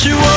what you.